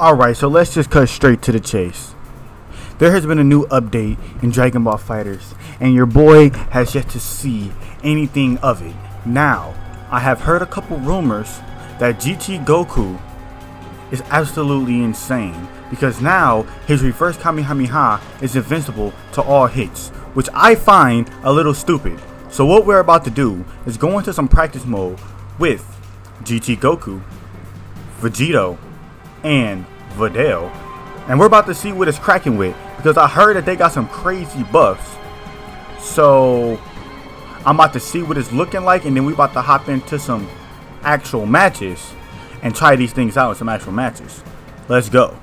Alright, so let's just cut straight to the chase. There has been a new update in Dragon Ball FighterZ, and your boy has yet to see anything of it. Now, I have heard a couple rumors that GT Goku is absolutely insane because now his reverse Kamehameha is invincible to all hits, which I find a little stupid. So what we're about to do is go into some practice mode with GT Goku, Vegito, and Videl. And we're about to see what it's cracking with because I heard that they got some crazy buffs. So I'm about to see what it's looking like and then we're about to hop into some actual matches and try these things out in some actual matches. Let's go.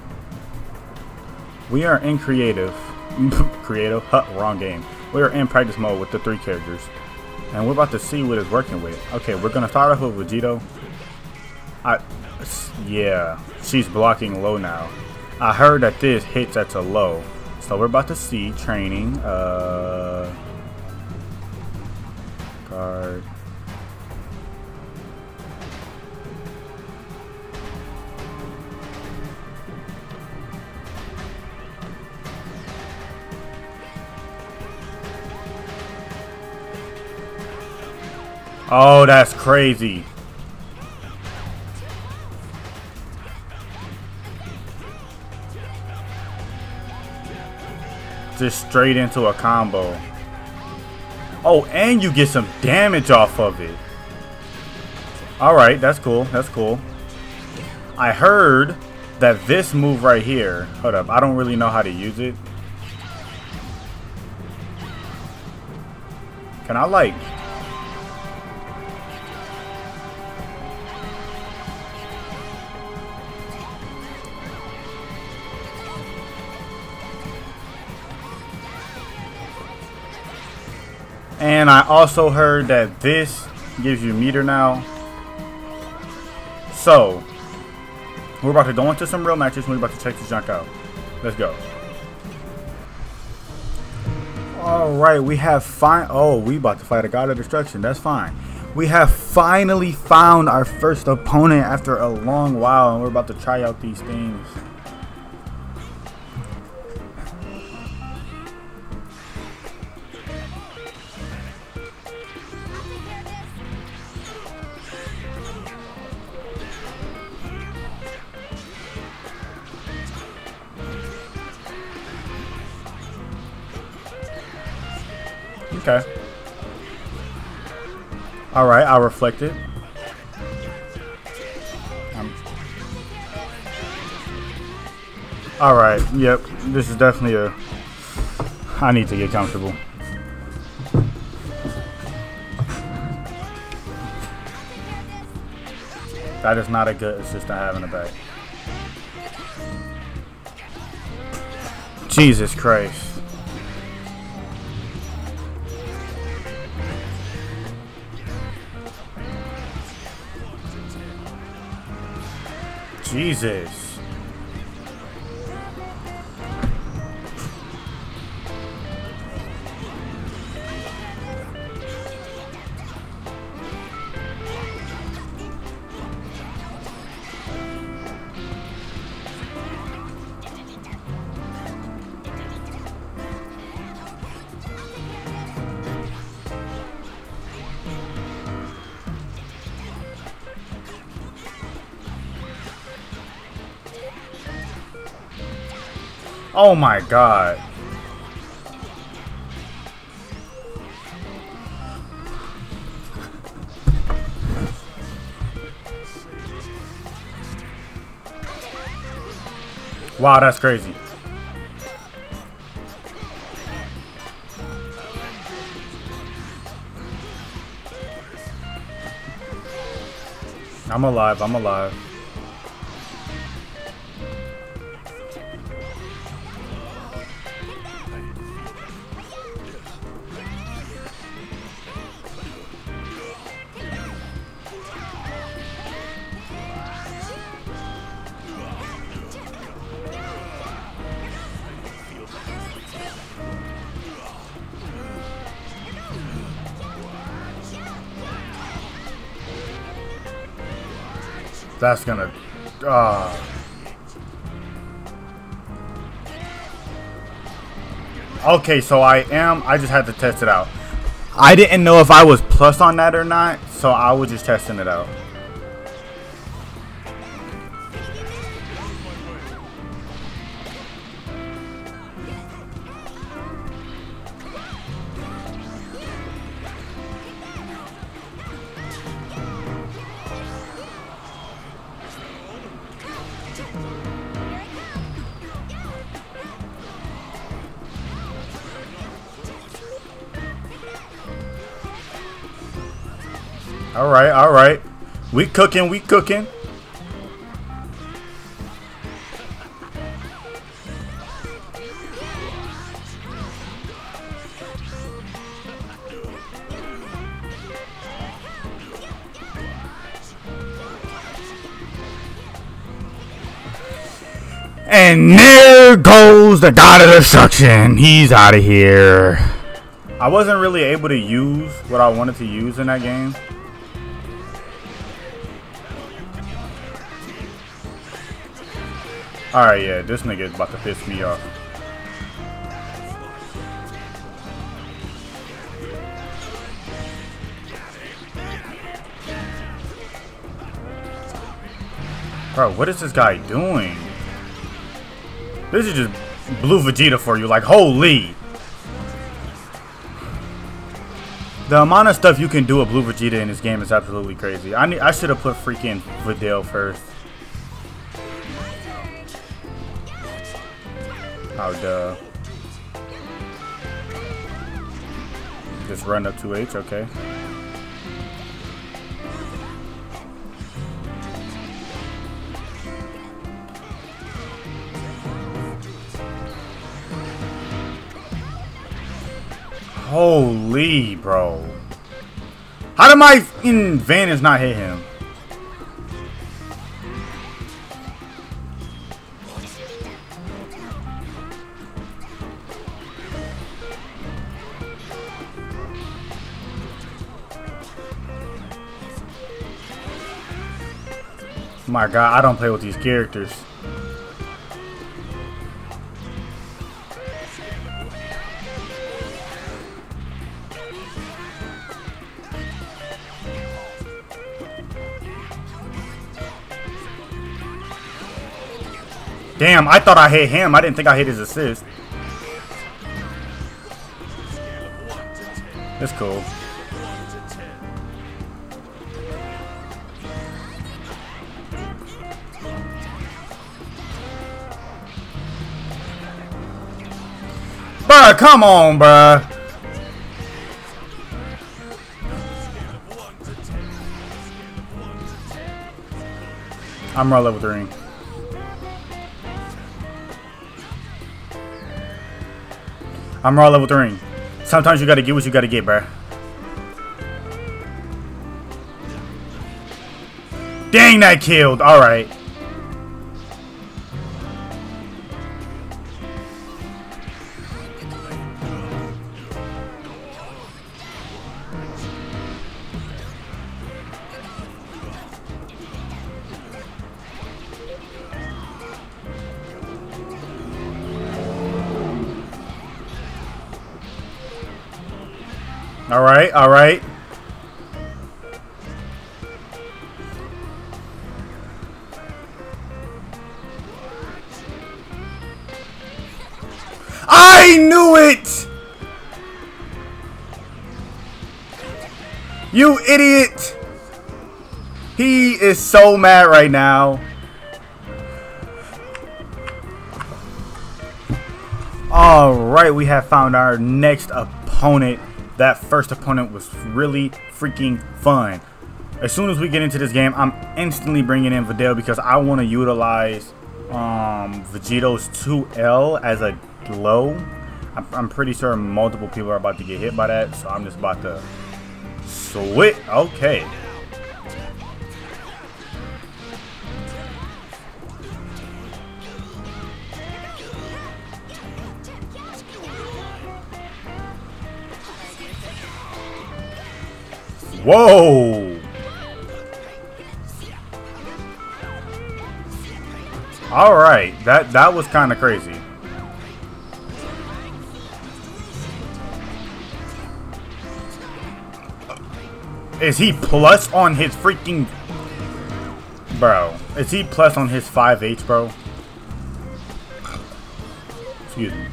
We are in creative. creative? Huh, wrong game. We are in practice mode with the three characters. And we're about to see what it's working with. Okay, we're going to start off with Vegito. I, yeah, she's blocking low now. I heard that this hits at a low. So we're about to see training. Uh, guard. Oh, that's crazy. Just straight into a combo. Oh, and you get some damage off of it. Alright, that's cool. That's cool. I heard that this move right here... Hold up, I don't really know how to use it. Can I, like... And I also heard that this gives you meter now. So, we're about to go into some real matches and we're about to check this junk out. Let's go. Alright, we have fine. Oh, we about to fight a god of destruction. That's fine. We have finally found our first opponent after a long while and we're about to try out these things. Okay. Alright, I'll reflect it. Um, Alright, yep. This is definitely a... I need to get comfortable. That is not a good assist to have in the back. Jesus Christ. Jesus. Oh my god. Wow, that's crazy. I'm alive, I'm alive. That's gonna... Uh. Okay, so I am... I just had to test it out. I didn't know if I was plus on that or not, so I was just testing it out. Right, all right. We cooking, we cooking. And there goes the god of destruction. He's out of here. I wasn't really able to use what I wanted to use in that game. Alright, yeah, this nigga is about to piss me off. Bro, what is this guy doing? This is just blue Vegeta for you, like, holy! The amount of stuff you can do with Blue Vegeta in this game is absolutely crazy. I need, I should have put freaking Videl first. Duh. Just run up 2H, okay. Holy, bro. How did my in not hit him? My god, I don't play with these characters. Damn, I thought I hit him. I didn't think I hit his assist. That's cool. Come on, bruh. I'm raw level 3. I'm raw level 3. Sometimes you gotta get what you gotta get, bruh. Dang, that killed. Alright. All right, all right. I knew it! You idiot! He is so mad right now. Alright, we have found our next opponent that first opponent was really freaking fun. As soon as we get into this game, I'm instantly bringing in Videl because I want to utilize um, Vegito's 2L as a low. I'm, I'm pretty sure multiple people are about to get hit by that, so I'm just about to switch. Okay. Whoa! Alright, that, that was kind of crazy. Is he plus on his freaking... Bro, is he plus on his 5H, bro? Excuse me.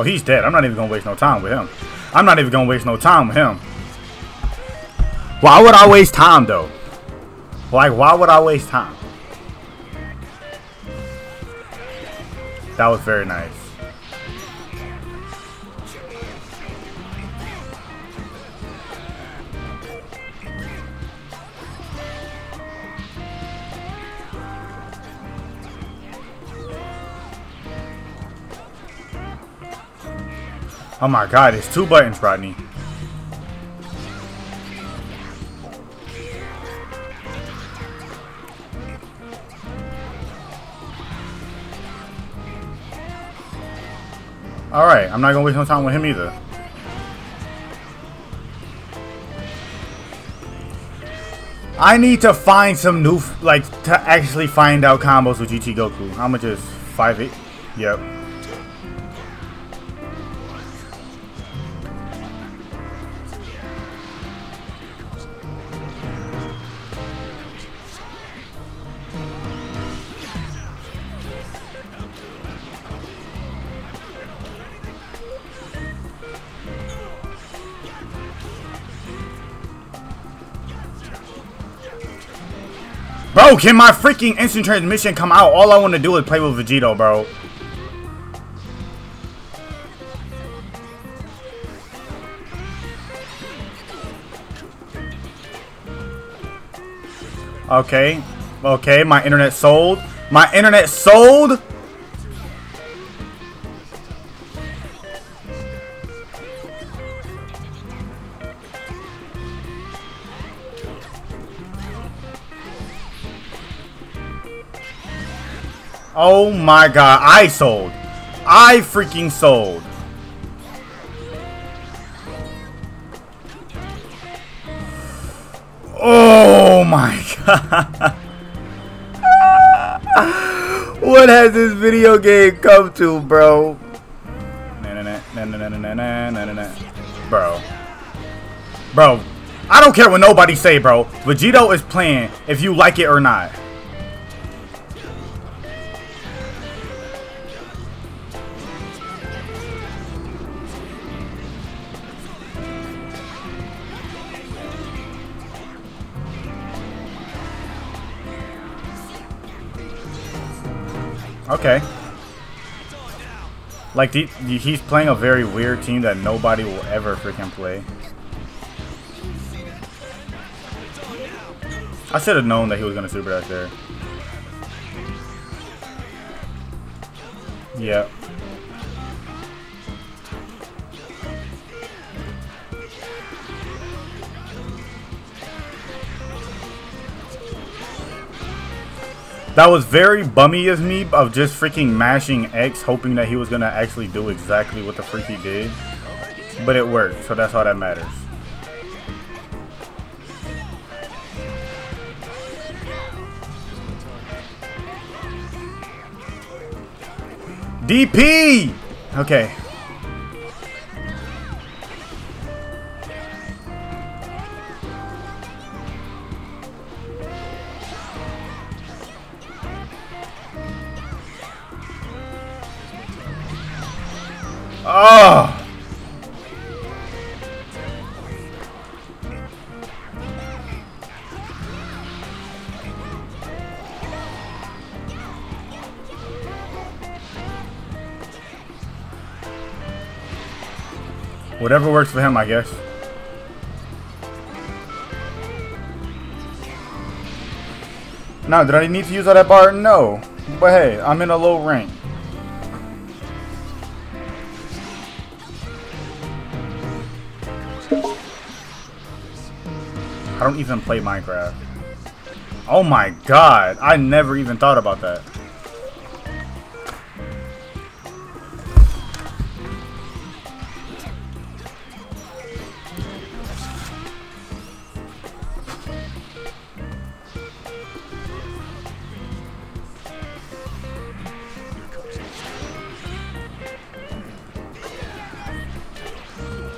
Oh, he's dead. I'm not even gonna waste no time with him. I'm not even gonna waste no time with him. Why would I waste time though? Like, why would I waste time? That was very nice. Oh my god, it's two buttons, Rodney. Alright, I'm not gonna waste no time with him either. I need to find some new, like, to actually find out combos with GT Goku. How much is 5 8? Yep. Bro, can my freaking instant transmission come out? All I want to do is play with Vegito, bro. Okay. Okay, my internet sold. My internet sold? Oh my god, I sold. I freaking sold. Oh my god. what has this video game come to, bro? Bro. Bro. I don't care what nobody say, bro. Vegito is playing if you like it or not. Okay. Like, the, he's playing a very weird team that nobody will ever freaking play. I should have known that he was going to super dash there. Yep. That was very bummy of me of just freaking mashing X hoping that he was going to actually do exactly what the freak he did. But it worked, so that's all that matters. DP! Okay. Whatever works for him, I guess. Now, did I need to use all that bar? No. But hey, I'm in a low rank. I don't even play Minecraft. Oh my god, I never even thought about that.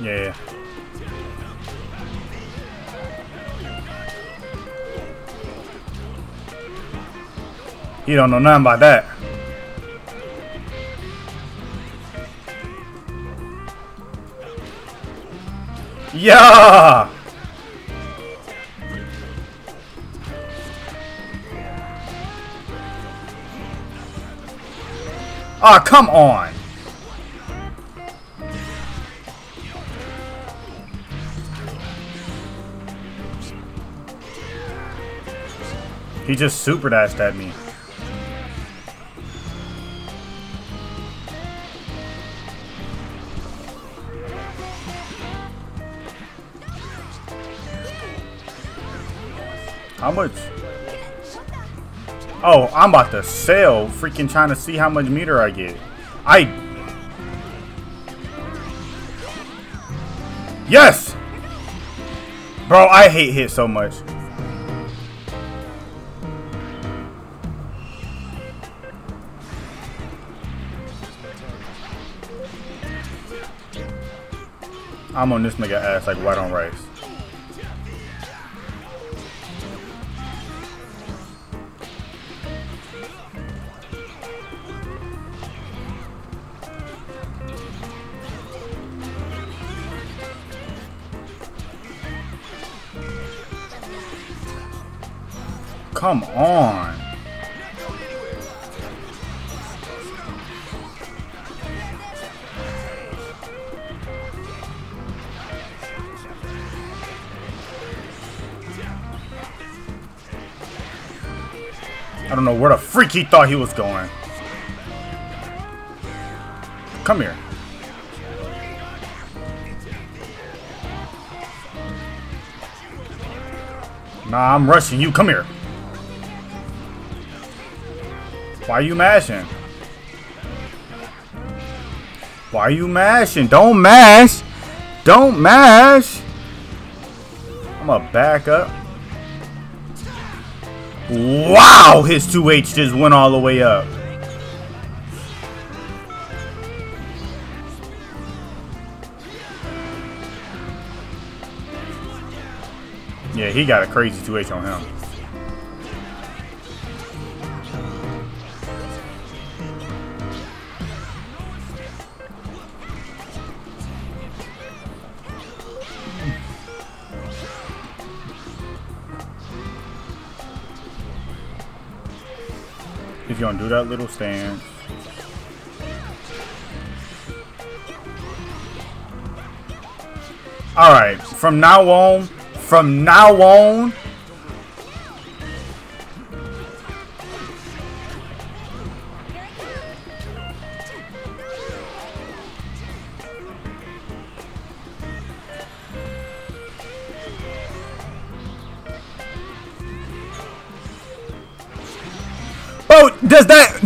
Yeah. He don't know nothing about that. Yeah! Ah, oh, come on! He just super dashed at me. How much? Oh, I'm about to sell. Freaking trying to see how much meter I get. I... Yes! Bro, I hate Hit so much. I'm on this nigga ass like white on rice. Come on. I don't know where the freak he thought he was going. Come here. Nah, I'm rushing you. Come here. Why are you mashing? Why are you mashing? Don't mash! Don't mash! I'm gonna back up. Wow! His 2H just went all the way up. Yeah, he got a crazy 2H on him. Do that little stance. Alright, from now on, from now on,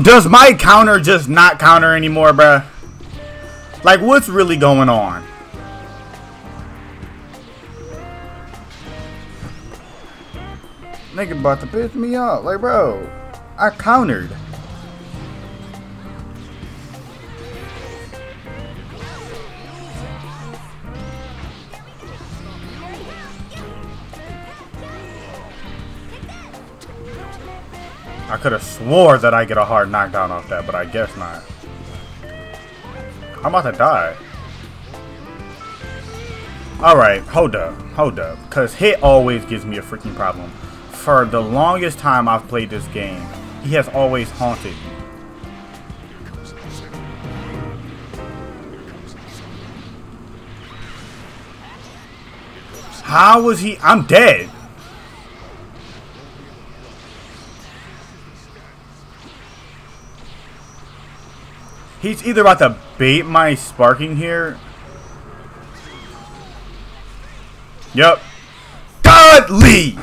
does my counter just not counter anymore, bruh? Like, what's really going on? Nigga about to piss me off. Like, bro, I countered. I could have swore that I get a hard knockdown off that, but I guess not. I'm about to die. Alright, hold up, hold up. Because Hit always gives me a freaking problem. For the longest time I've played this game, he has always haunted me. How was he? I'm dead. He's either about to bait my sparking here. Yep. Godly!